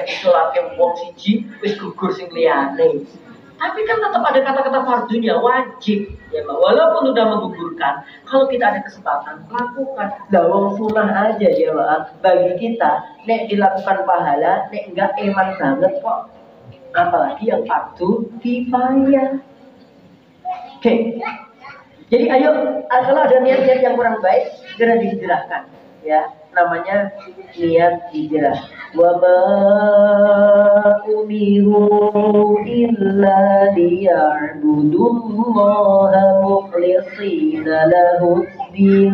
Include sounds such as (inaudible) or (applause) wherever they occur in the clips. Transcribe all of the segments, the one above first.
sampai disolati wong siji wis gugur sing liyane. Tapi kan tetap ada kata-kata fardunya wajib ya Mbak. Walaupun udah menggugurkan, kalau kita ada kesempatan lakukan. Lah wong aja ya Mbak. Bagi kita, nek dilakukan pahala, nek enggak eman banget kok. Apalagi yang fardu kifayah. Oke. Jadi ayo kalau ada niat-niat yang kurang baik, segera dihijrahkan ya namanya niat hijrah wa ma umiru illa liya'budullaha mukhlishina lahuddin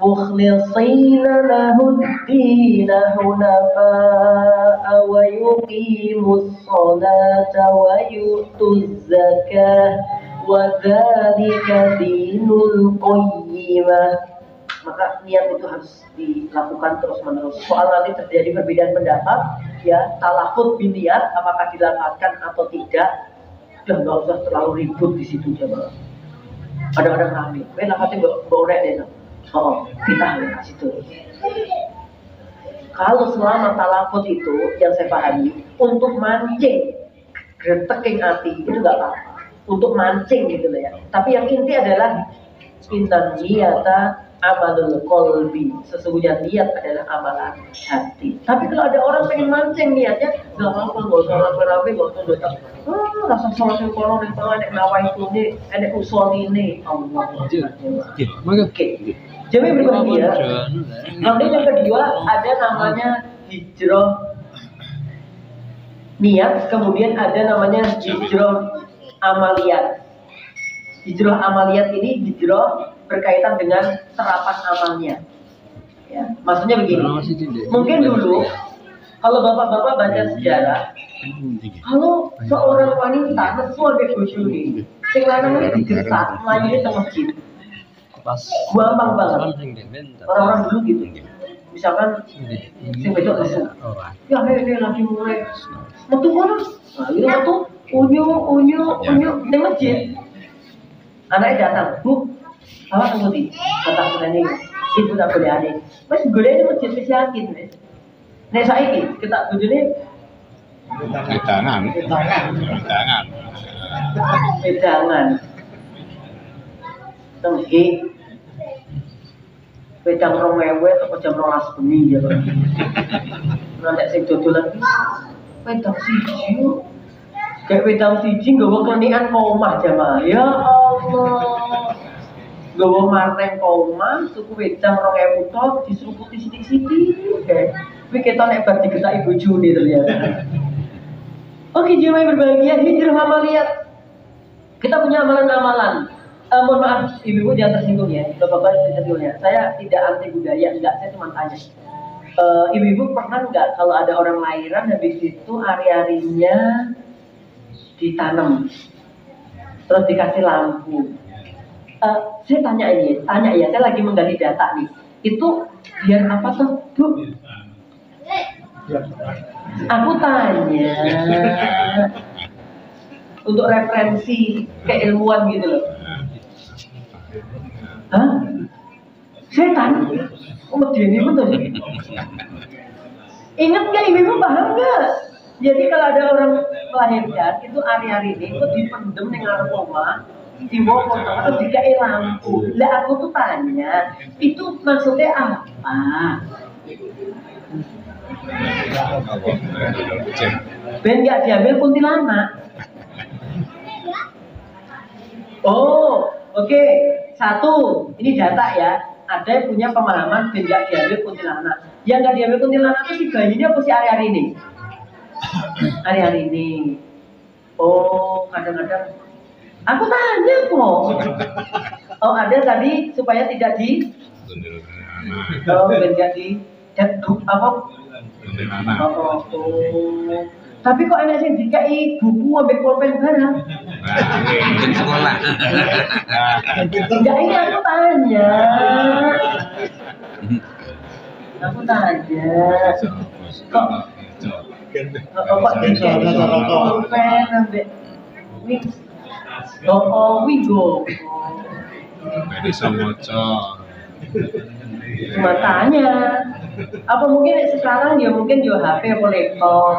مخلصين له الدين حنفاء ويقيموا الصلاة ويؤتوا الزكاة وذلك دين القيمة maka niat itu harus dilakukan terus menerus. Soal nanti terjadi perbedaan pendapat, ya talakut biniat apakah dilakukan atau tidak, dan nggak usah terlalu ribut di situ coba. Ada-ada rame, eh lakatnya boleh deh, oh kita harus kasih terus. Kalau selama talakut itu yang saya pahami untuk mancing greteking hati itu nggak apa-apa untuk mancing gitu ya. Tapi yang inti adalah intan niyata amalul kolbi sesungguhnya niat adalah amalan hati. Tapi kalau ada orang pengen mancing niatnya nggak apa nggak usah rapi-rapi nggak usah datang ah rasa sholat yang kono nih kalau ada nawai itu nih ada usul ini. Allah. Oke jadi berbahagia kemudian yang kedua ada namanya hijrah niat kemudian ada namanya hijrah amaliyat hijrah amaliyat ini hijrah berkaitan dengan serapan amalnya. Ya, maksudnya begini. Mungkin dulu kalau bapak-bapak baca sejarah, kalau seorang wanita nesu ambek bojone, sing lanang iki digesak mlayu di masjid. Gampang banget. Orang-orang dulu gitu. Misalkan sing wedok nesu. Ya ini lagi mulai. Metu mana? Nah, ini metu. Unyu unyu unyu di masjid. Anaknya datang, Bu, Awak ngerti, kata ini ibu tak boleh ada. Mas gue ini masjid wis yakin wis. Nek saiki kita bojone Wedangan. Wedangan. Wedangan. Tenghi. Wedang rong ewe atau jam rolas bengi ya Pak. Nanti sing dodolan wedang siji Kayak wedang siji gak mau kelenian omah jamaah. Ya gawa marteng koma tuku wedang rong ewu tok diseruputi sithik-sithik kayak kuwi ketok nek bar digetaki bojone ternyata. Oke jiwa yang berbahagia hijrah amaliyat kita punya amalan-amalan. Uh, mohon maaf ibu-ibu jangan tersinggung ya. Bapak-bapak tersinggung ya. Saya tidak anti budaya enggak saya cuma tanya. Uh, ibu-ibu pernah nggak kalau ada orang lahiran habis itu hari-harinya ditanam terus dikasih lampu uh, saya tanya ini, tanya ya, saya lagi menggali data nih. Itu biar apa tuh, Bu? Aku tanya untuk referensi keilmuan gitu loh. Hah? Setan? Oh, ini betul. Ingat nggak ibu paham nggak? Jadi kalau ada orang melahirkan itu hari-hari ini itu dipendem dengan rumah dibawa atau dikai lampu. Lah aku tuh tanya, itu maksudnya apa? Ben nggak diambil kuntilanak. Oh, oke. Okay. Satu, ini data ya. Ada yang punya pemahaman ben nggak diambil kuntilanak. Yang nggak diambil kuntilanak itu si bayinya apa si hari-hari ini? Hari-hari ini. Oh, kadang-kadang Aku tanya kok. Oh ada tadi supaya tidak di Oh tidak di jatuh apa? Oh, oh. Tapi kok enak sih dikai buku ambil pulpen barang? Mungkin sekolah. Enggak ini aku tanya. Aku tanya. Kok? Oh, kok dikai pulpen ambil? Jokowi go. Gak bisa moco. Cuma tanya. Apa mungkin sekarang dia mungkin juga HP atau laptop.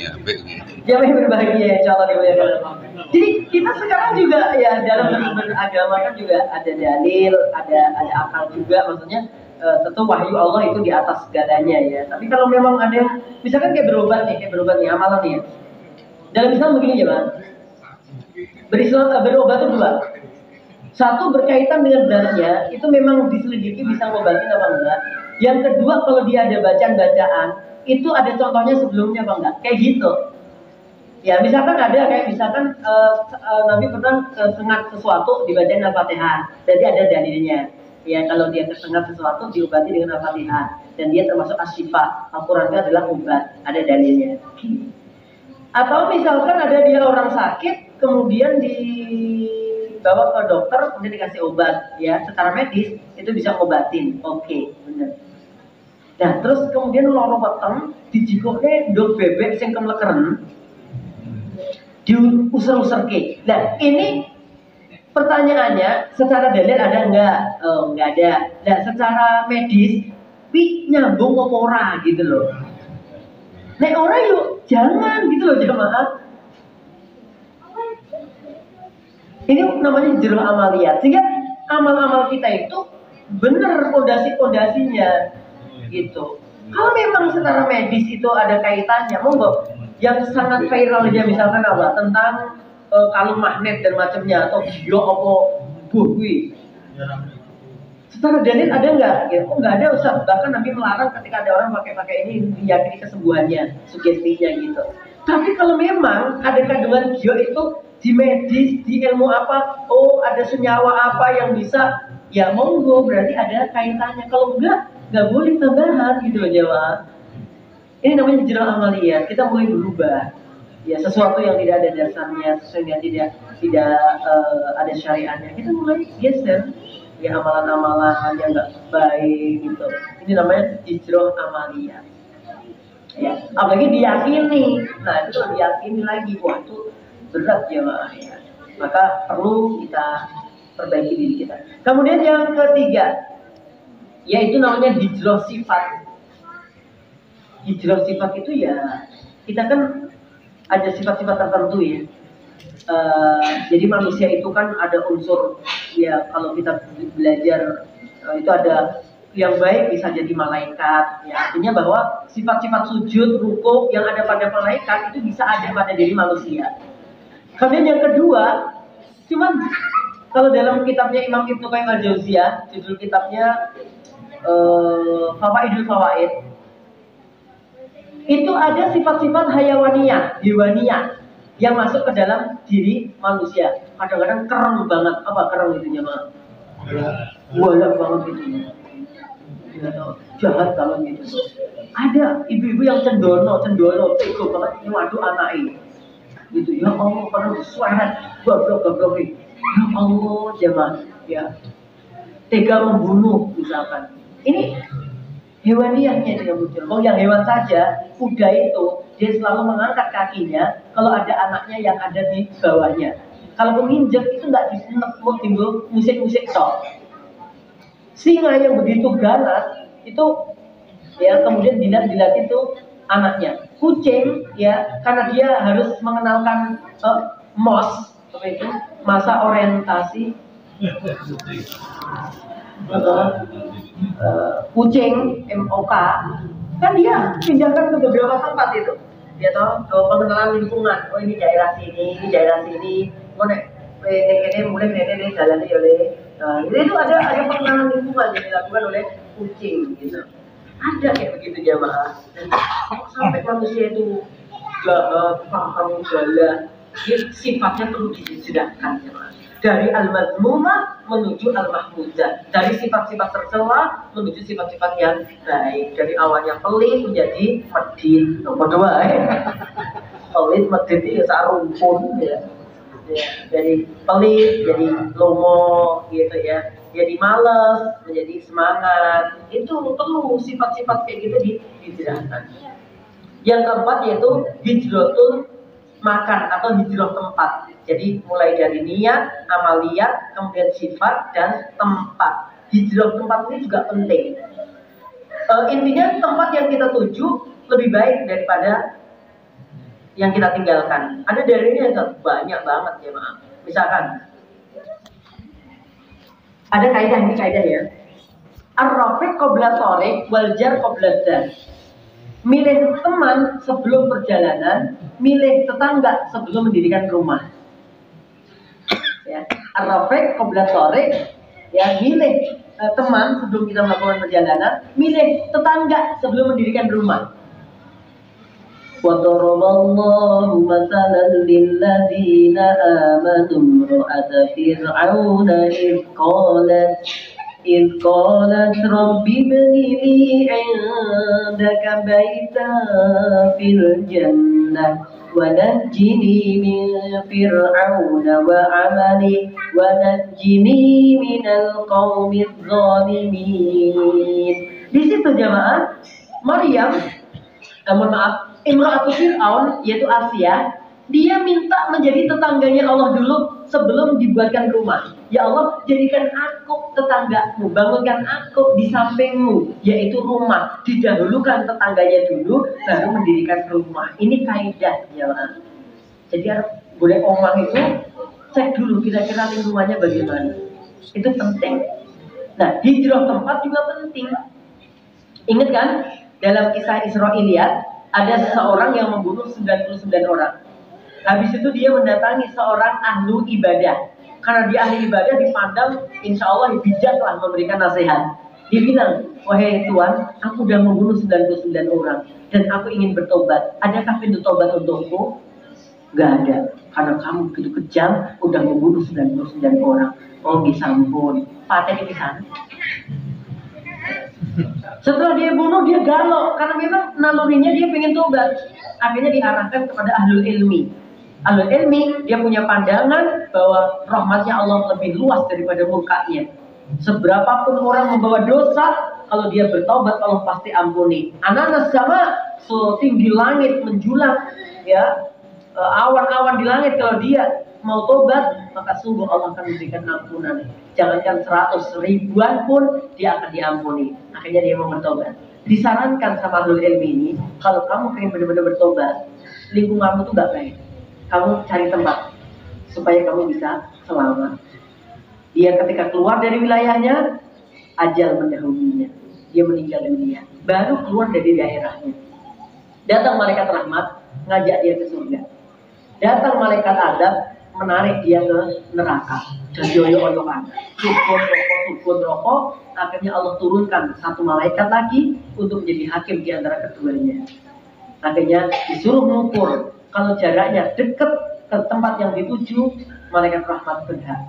Ya. Jangan berbahagia Allah dimuliakan Allah. Jadi kita sekarang juga ya dalam ber- beragama kan juga ada dalil, ada ada akal juga maksudnya eh, tentu wahyu Allah itu di atas segalanya ya. Tapi kalau memang ada yang misalkan kayak berobat nih, kayak berobat nih amalan nih ya. Dalam Islam begini ya, Bang. Berislam eh, berobat itu dua. Satu berkaitan dengan zatnya, itu memang diselidiki bisa ngobatin apa enggak. Yang kedua kalau dia ada bacaan-bacaan, itu ada contohnya sebelumnya apa enggak? Kayak gitu. Ya, misalkan ada kayak misalkan eh, eh, Nabi pernah kesengat sesuatu dibacain Al-Fatihah. Jadi ada dalilnya. Ya, kalau dia kesengat sesuatu diobati dengan Al-Fatihah dan dia termasuk asyifa. Al-Qur'an adalah obat, ada dalilnya. Atau misalkan ada dia orang sakit kemudian dibawa ke dokter kemudian dikasih obat ya secara medis itu bisa ngobatin. Oke, benar. Nah, terus kemudian loro weteng dijikokne ndok bebek sing kemlekeren diusir-usir ke. Nah ini pertanyaannya secara dalil ada enggak? Oh, enggak ada. Nah secara medis, pi nyambung apa ora gitu loh. Nek ora yuk jangan gitu loh jemaah. Ini namanya jeruk amaliyat. Sehingga amal-amal kita itu benar pondasi-pondasinya gitu. Kalau memang secara medis itu ada kaitannya, monggo yang sangat viral aja misalkan apa tentang eh, kalung magnet dan macamnya atau gio apa buhui secara dalil ada nggak? Ya oh nggak ada usah bahkan Nabi melarang ketika ada orang pakai-pakai ini meyakini kesembuhannya sugestinya gitu. Tapi kalau memang ada kandungan gio itu di medis di ilmu apa oh ada senyawa apa yang bisa ya monggo berarti ada kaitannya. Kalau enggak nggak boleh tambahan gitu loh jawab ini namanya jerah amaliyat. Kita mulai berubah. Ya, sesuatu yang tidak ada dasarnya, sesuatu yang tidak tidak eh, ada syariatnya, kita mulai geser. Ya amalan-amalan yang nggak baik gitu. Ini namanya hijrah amaliyat. Ya, apalagi diyakini. Nah, itu diyakini lagi, wah itu berat ya, Pak. Maka perlu kita perbaiki diri kita. Kemudian yang ketiga, yaitu namanya hijrah sifat hijrah sifat itu ya kita kan ada sifat-sifat tertentu ya. Eh, jadi manusia itu kan ada unsur ya kalau kita belajar eh, itu ada yang baik bisa jadi malaikat ya artinya bahwa sifat-sifat sujud ruku yang ada pada malaikat itu bisa ada pada diri manusia kemudian yang kedua cuman kalau dalam kitabnya Imam Ibnu Qayyim al-Jauziyah judul kitabnya eh, Fawaidul Fawaid itu ada sifat-sifat hayawaniyah, hewaniyah yang masuk ke dalam diri manusia. Kadang-kadang keren banget, apa keren itu mah? Walak banget. Ya, jahat banget gitu. Ada ibu-ibu yang cendono, cendono, tega banget waduh anak ini. Gitu ya Allah, pada suara goblok goblok ini. Ya Allah, jemaah, ya tega membunuh misalkan. Ini hewaniahnya dia muncul. Oh yang hewan saja, kuda itu dia selalu mengangkat kakinya kalau ada anaknya yang ada di bawahnya. Kalau menginjak itu disenek mau timbul musik-musik tok. Singa yang begitu ganas itu ya kemudian dilat-dilat itu anaknya. Kucing ya karena dia harus mengenalkan uh, mos apa itu masa orientasi (laughs) uh, kucing MOK kan dia pindahkan ke beberapa tempat itu. Dia tahu uh, pengenalan lingkungan. Oh ini daerah sini ini daerah sini. Mau nek ini mulai ini ini jalan ini oleh nah, itu ada ada pengenalan lingkungan yang dilakukan oleh kucing gitu. Ada kayak begitu jamaah. Dan sampai manusia itu jahat paham jalan dia sifatnya perlu dijelaskan jamaah dari al-mazmumah menuju al-mahmudah dari sifat-sifat tercela menuju sifat-sifat yang baik. Dari awalnya pelit menjadi medit. Apa doa ya (laughs) pelit medit itu ya sarumpun ya. ya dari pelit jadi lomo gitu ya. Jadi males menjadi semangat. Itu perlu sifat-sifat kayak gitu di, dijelaskan yang keempat yaitu hijratul makan atau hijrah tempat jadi mulai dari niat, amaliyat, kemudian sifat dan tempat. Hijrah tempat ini juga penting. uh, intinya tempat yang kita tuju lebih baik daripada yang kita tinggalkan. Ada dari ini yang banyak banget ya maaf. Misalkan ada kaidah ini kaidah ya. Ar-rafiq qabla tariq wal Milih teman sebelum perjalanan, milih tetangga sebelum mendirikan rumah. Ya, Ar-rafiq qabla tariq ya milih uh, teman sebelum kita melakukan perjalanan, milih tetangga sebelum mendirikan rumah. وضرب الله مثلا للذين آمنوا امرأة فرعون إذ قالت إذ قالت رب ابن لي عندك بيتا في الجنة ونجني من فرعون وعملي ونجني من القوم الظالمين di situ jamaah Maryam eh, mohon maaf Imra'atu Fir'aun yaitu Asia dia minta menjadi tetangganya Allah dulu sebelum dibuatkan rumah. Ya Allah, jadikan aku tetanggamu, bangunkan aku di sampingmu, yaitu rumah. Didahulukan tetangganya dulu, baru mendirikan rumah. Ini kaidah, ya Allah. Jadi boleh omah itu cek dulu kira-kira lingkungannya bagaimana. Itu penting. Nah, hijrah tempat juga penting. Ingat kan, dalam kisah Israiliyat, ada seseorang yang membunuh 99 orang. Habis itu dia mendatangi seorang ahlu ibadah. Karena dia ahli ibadah dipandang insya Allah bijaklah memberikan nasihat. Dia bilang, wahai Tuhan, aku sudah membunuh 99 orang dan aku ingin bertobat. Adakah pintu tobat untukku? Gak ada. Karena kamu begitu kejam, udah membunuh 99 orang. Oh, disampun. Paten di sana. Setelah dia bunuh dia galau karena memang nalurinya dia pengen tobat. Akhirnya diarahkan kepada ahlul ilmi. Ahlul ilmi dia punya pandangan bahwa rahmatnya Allah lebih luas daripada murkanya. Seberapapun orang membawa dosa, kalau dia bertobat Allah pasti ampuni. Anak-anak sama setinggi langit menjulang ya. Eh, awan-awan di langit kalau dia mau tobat maka sungguh Allah akan memberikan ampunan. Jangankan seratus ribuan pun dia akan diampuni. Akhirnya dia mau bertobat. Disarankan sama Ahlul Ilmi ini kalau kamu pengen benar-benar bertobat lingkunganmu tuh gak baik kamu cari tempat supaya kamu bisa selamat. Dia ketika keluar dari wilayahnya ajal mendahulunya. Dia meninggal dunia baru keluar dari daerahnya. Datang malaikat rahmat ngajak dia ke surga. Datang malaikat adab menarik dia ke neraka. Dan yoyo-yoyoan sukun rokok rokok. Akhirnya Allah turunkan satu malaikat lagi untuk menjadi hakim di antara keduanya akhirnya disuruh mengukur kalau jaraknya dekat ke tempat yang dituju malaikat rahmat berhak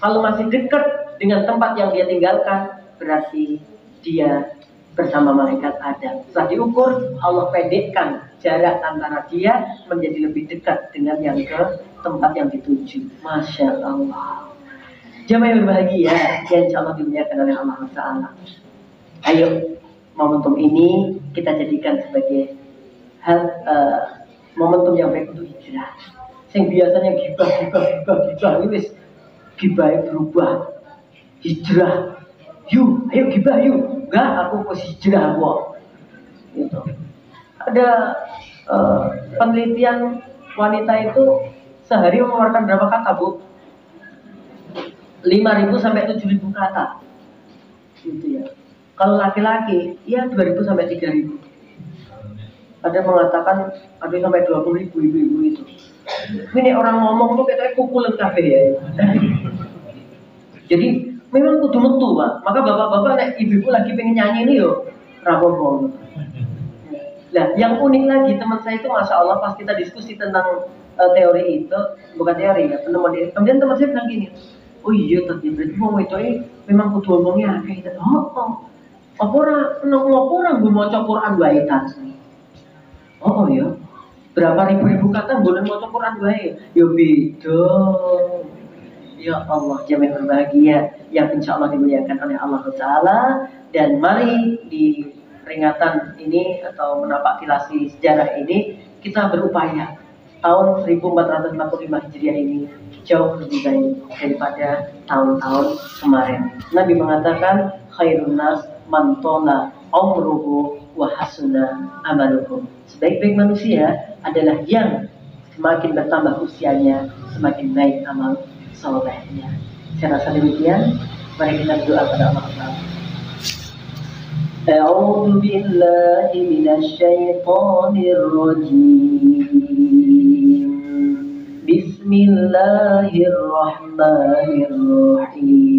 kalau masih dekat dengan tempat yang dia tinggalkan berarti dia bersama malaikat Adam. Setelah diukur, Allah pendekkan jarak antara dia menjadi lebih dekat dengan yang ke tempat yang dituju. Masya Allah. Jamaah yang berbahagia yang insya Allah dimuliakan oleh Allah Taala. Ayo, momentum ini kita jadikan sebagai hal uh, momentum yang baik untuk hijrah. Sing biasanya gibah, gibah, gibah, gibah, ini gibah berubah. Hijrah. Yuk, ayo gibah yuk. Enggak aku ke hijrah kok. Gitu. Ada uh, penelitian wanita itu sehari mengeluarkan berapa kata bu? 5000 sampai 7000 kata. Gitu ya. Kalau laki-laki ya 2000 sampai 3000 ada mengatakan ada sampai 20 ribu ibu-ibu itu. Ini orang ngomong tuh katanya kukulan kafe ya. Jadi memang kudu metu pak. Maka bapak-bapak nek ibu-ibu lagi pengen nyanyi ini yo rapopo Nah, yang unik lagi teman saya itu masya Allah pas kita diskusi tentang uh, teori itu bukan teori ya penemuan itu kemudian teman saya bilang gini oh iya tadi berarti mau itu eh, memang kudu ngomongnya kayak gitu oh oh apa orang apa orang gue mau Quran dua oh ya? Berapa ribu ribu kata boleh mau Quran dua ya beda. Ya Allah, jamaah berbahagia yang insya Allah dimuliakan oleh Allah Taala. Dan mari di peringatan ini atau menapakilasi sejarah ini kita berupaya tahun 1445 Hijriah ini jauh lebih baik daripada tahun-tahun kemarin. Nabi mengatakan khairun nas man wa hasuna amaluhu. Sebaik-baik manusia adalah yang semakin bertambah usianya, semakin baik amal solehnya. Saya rasa demikian. Mari kita berdoa pada Allah Taala. أعوذ بالله من الشيطان الرجيم بسم الله الرحمن الرحيم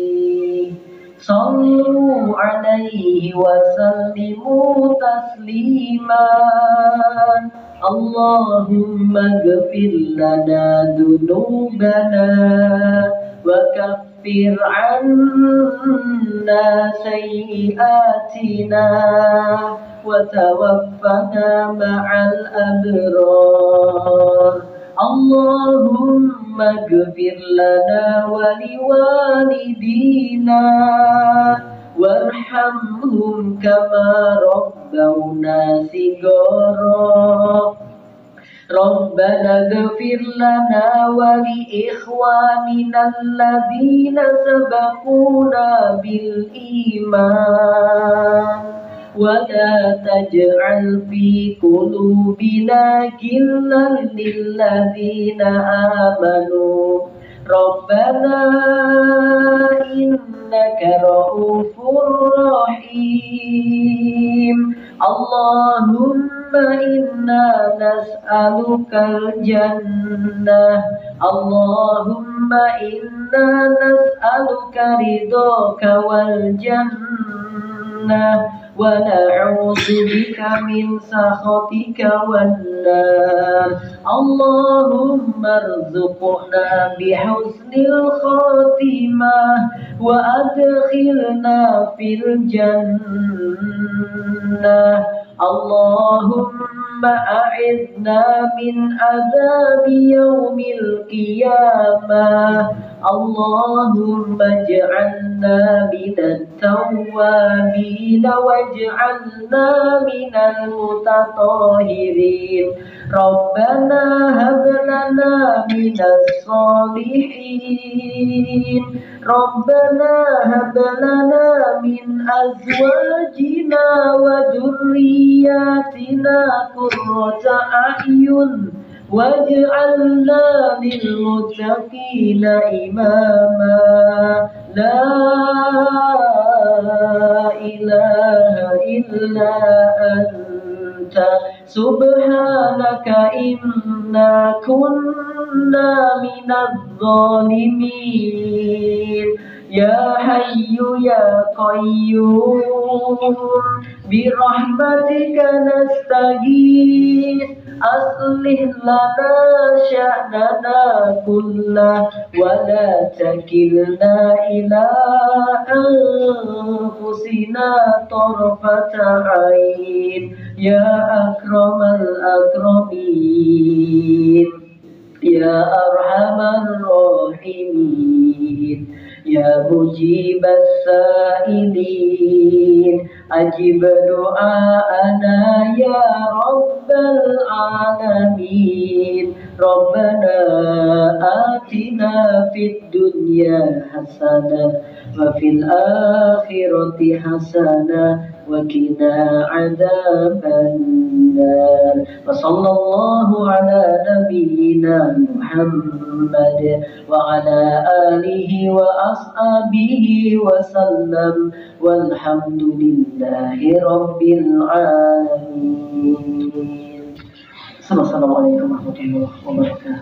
صلوا عليه وسلموا تسليما. اللهم اغفر لنا ذنوبنا وكفر عنا سيئاتنا وتوفنا مع الأبرار. اللهم اغفر لنا ولوالدينا وارحمهم كما ربونا صغارا ربنا اغفر لنا ولإخواننا الذين سبقونا بالإيمان ولا تجعل في قلوبنا غلا للذين آمنوا ربنا إنك رؤوف رحيم اللهم إنا نسألك الجنة اللهم إنا نسألك رضاك والجنة ونعوذ بك من سخطك والنار. اللهم ارزقنا بحسن الخاتمة وأدخلنا في الجنة. اللهم أعذنا من عذاب يوم القيامة. اللهم اجعلنا من التوابين واجعلنا من المتطهرين. ربنا هب لنا من الصالحين. ربنا هب لنا من أزواجنا وذرياتنا قرة أعين واجعلنا للمتقين إماما. لا إله إلا أنت. سبحانك إنا كنا من الظالمين. يا حي يا قيوم برحمتك نستغيث أصلح لنا شأننا كله ولا تكلنا إلى أنفسنا طرفة عين يا أكرم الأكرمين يا أرحم الراحمين يا مجيب السائلين أجب دعاءنا يا رب العالمين ربنا آتنا في الدنيا حسنة وفي الآخرة حسنة وقنا عذاب النار وصلى الله على نبينا محمد وعلى آله وأصحابه وسلم والحمد لله رب العالمين. السلام عليكم ورحمة الله وبركاته